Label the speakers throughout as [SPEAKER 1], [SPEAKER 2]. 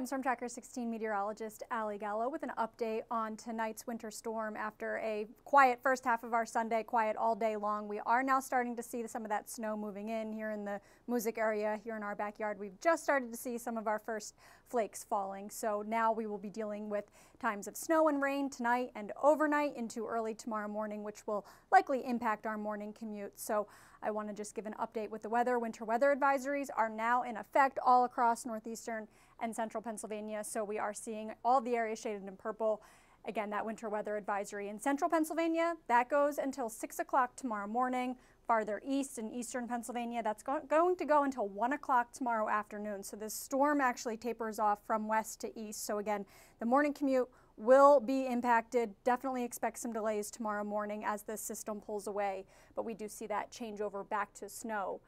[SPEAKER 1] I'm Storm Tracker 16 meteorologist Ally Gallo with an update on tonight's winter storm after a quiet first half of our Sunday, quiet all day long. We are now starting to see some of that snow moving in here in the Moosic area here in our backyard. We've just started to see some of our first flakes falling. So now we will be dealing with times of snow and rain tonight and overnight into early tomorrow morning, which will likely impact our morning commute. So I want to just give an update with the weather. Winter weather advisories are now in effect all across northeastern and central Pennsylvania. So we are seeing all the areas shaded in purple. Again, that winter weather advisory in central Pennsylvania, that goes until 6 o'clock tomorrow morning. Farther east in eastern Pennsylvania, that's go going to go until 1 o'clock tomorrow afternoon. So this storm actually tapers off from west to east. So again, the morning commute will be impacted. Definitely expect some delays tomorrow morning as the system pulls away, but we do see that change over back to snow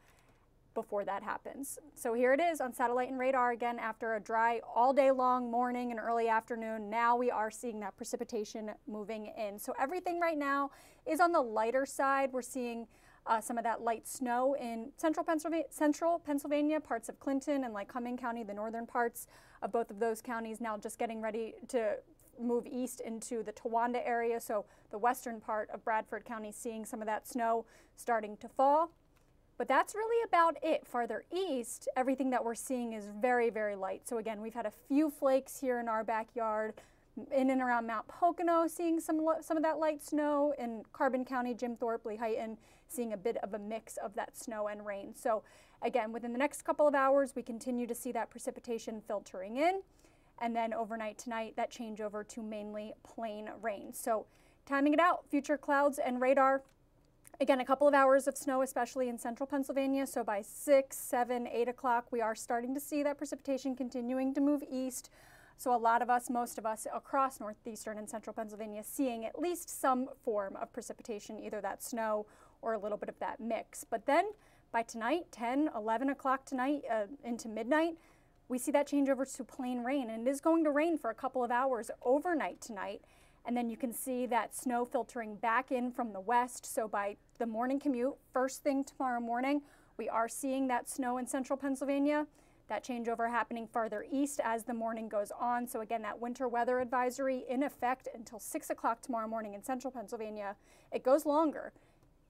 [SPEAKER 1] before that happens. So here it is on satellite and radar again after a dry all day long morning and early afternoon. Now we are seeing that precipitation moving in. So everything right now is on the lighter side. We're seeing uh, some of that light snow in central Pennsylvania, central Pennsylvania, parts of Clinton and like Lycoming County, the northern parts of both of those counties now just getting ready to move east into the Towanda area. So the western part of Bradford County seeing some of that snow starting to fall. But that's really about it. Farther east, everything that we're seeing is very, very light. So again, we've had a few flakes here in our backyard, in and around Mount Pocono, seeing some, some of that light snow. In Carbon County, Jim Thorpe, Lehighton, seeing a bit of a mix of that snow and rain. So again, within the next couple of hours, we continue to see that precipitation filtering in. And then overnight tonight, that change over to mainly plain rain. So timing it out, future clouds and radar Again, a couple of hours of snow, especially in central Pennsylvania. So by 6, 7, 8 o'clock, we are starting to see that precipitation continuing to move east. So a lot of us, most of us across northeastern and central Pennsylvania seeing at least some form of precipitation, either that snow or a little bit of that mix. But then by tonight, 10, 11 o'clock tonight uh, into midnight, we see that change over to plain rain. And it is going to rain for a couple of hours overnight tonight. And then you can see that snow filtering back in from the west. So by the morning commute, first thing tomorrow morning, we are seeing that snow in central Pennsylvania. That changeover happening farther east as the morning goes on. So again, that winter weather advisory in effect until 6 o'clock tomorrow morning in central Pennsylvania. It goes longer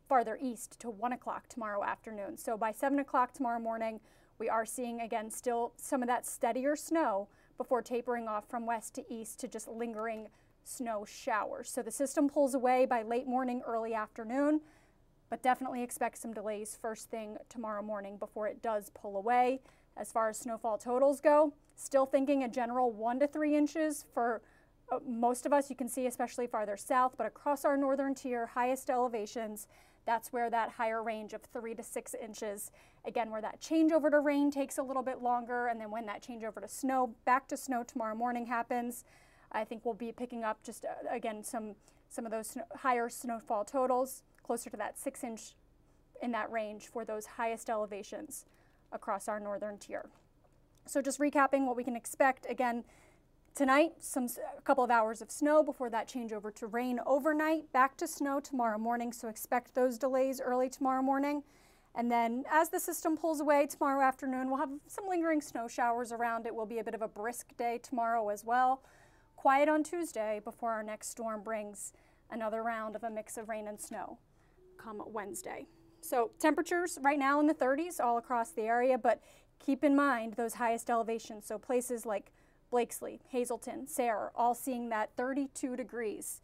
[SPEAKER 1] farther east to 1 o'clock tomorrow afternoon. So by 7 o'clock tomorrow morning, we are seeing again still some of that steadier snow before tapering off from west to east to just lingering snow showers. So the system pulls away by late morning, early afternoon, but definitely expect some delays first thing tomorrow morning before it does pull away. As far as snowfall totals go, still thinking a general one to three inches for uh, most of us, you can see especially farther south, but across our northern tier, highest elevations, that's where that higher range of three to six inches, again, where that changeover to rain takes a little bit longer, and then when that changeover to snow, back to snow tomorrow morning happens, I think we'll be picking up just, uh, again, some, some of those higher snowfall totals, closer to that six inch in that range for those highest elevations across our northern tier. So just recapping what we can expect, again, tonight, some a couple of hours of snow before that change over to rain overnight, back to snow tomorrow morning, so expect those delays early tomorrow morning. And then as the system pulls away tomorrow afternoon, we'll have some lingering snow showers around. It will be a bit of a brisk day tomorrow as well. Quiet on Tuesday before our next storm brings another round of a mix of rain and snow come Wednesday. So temperatures right now in the 30s all across the area, but keep in mind those highest elevations. So places like Blakeslee, Hazleton, Sayre, all seeing that 32 degrees.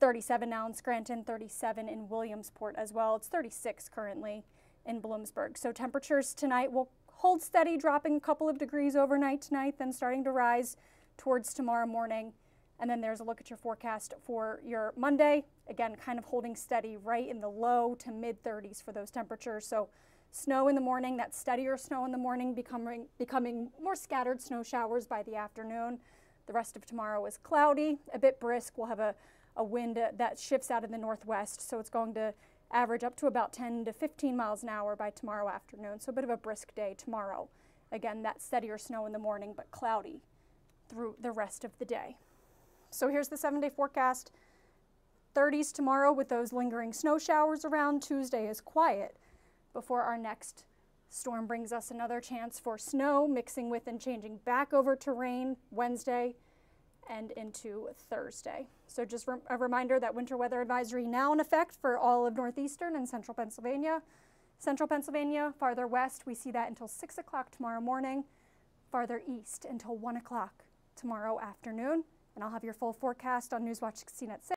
[SPEAKER 1] 37 now in Scranton, 37 in Williamsport as well. It's 36 currently in Bloomsburg. So temperatures tonight will hold steady, dropping a couple of degrees overnight tonight, then starting to rise towards tomorrow morning. And then there's a look at your forecast for your Monday. Again, kind of holding steady right in the low to mid 30s for those temperatures. So snow in the morning, that steadier snow in the morning, becoming, becoming more scattered snow showers by the afternoon. The rest of tomorrow is cloudy, a bit brisk. We'll have a, a wind that shifts out of the northwest, so it's going to average up to about 10 to 15 miles an hour by tomorrow afternoon. So a bit of a brisk day tomorrow. Again, that steadier snow in the morning, but cloudy through the rest of the day. So here's the seven day forecast. 30s tomorrow with those lingering snow showers around. Tuesday is quiet before our next Storm brings us another chance for snow, mixing with and changing back over to rain Wednesday and into Thursday. So just a reminder that winter weather advisory now in effect for all of northeastern and central Pennsylvania. Central Pennsylvania, farther west, we see that until 6 o'clock tomorrow morning. Farther east until 1 o'clock tomorrow afternoon. And I'll have your full forecast on Newswatch 16 at 6.